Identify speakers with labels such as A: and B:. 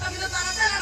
A: Apa itu panas lah?